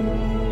Música